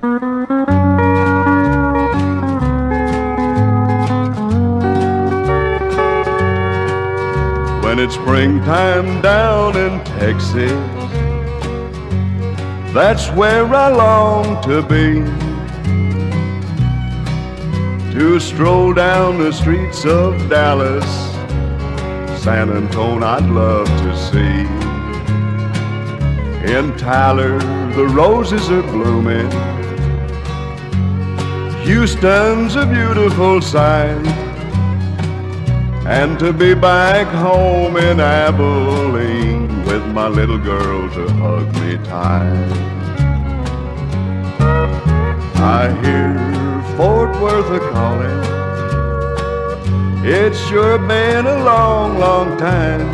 When it's springtime down in Texas, that's where I long to be. To stroll down the streets of Dallas, San Antonio I'd love to see. In Tyler, the roses are blooming. Houston's a beautiful sight. And to be back home in Abilene with my little girl to hug me tight. I hear Fort Worth a calling. It's sure been a long, long time.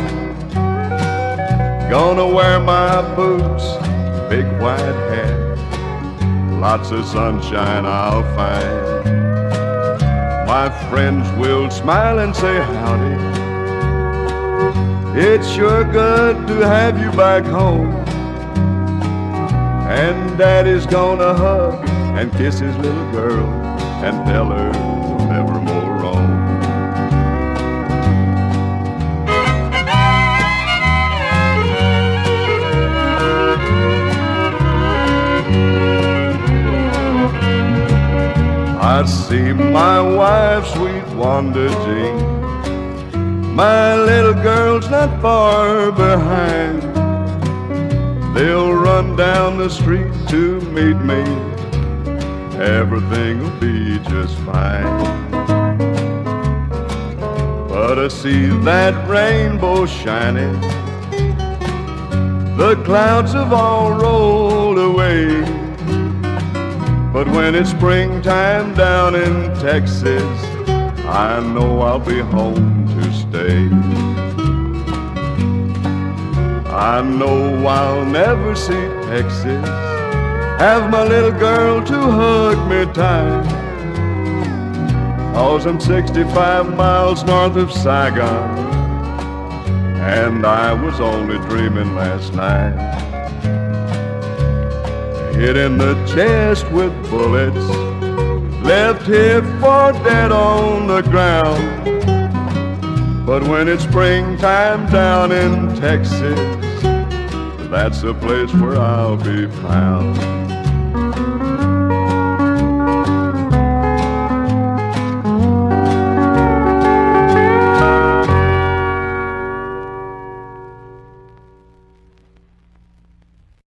Gonna wear my boots, big white hat, lots of sunshine I'll find. My friends will smile and say howdy. It's sure good to have you back home. And Daddy's gonna hug and kiss his little girl and tell her to never I see my wife, sweet Wanda Jean. My little girl's not far behind. They'll run down the street to meet me. Everything will be just fine. But I see that rainbow shining. The clouds have all rolled. But when it's springtime down in Texas, I know I'll be home to stay. I know I'll never see Texas, have my little girl to hug me tight. Cause I'm 65 miles north of Saigon, and I was only dreaming last night hit in the chest with bullets, left here for dead on the ground. But when it's springtime down in Texas, that's a place where I'll be found.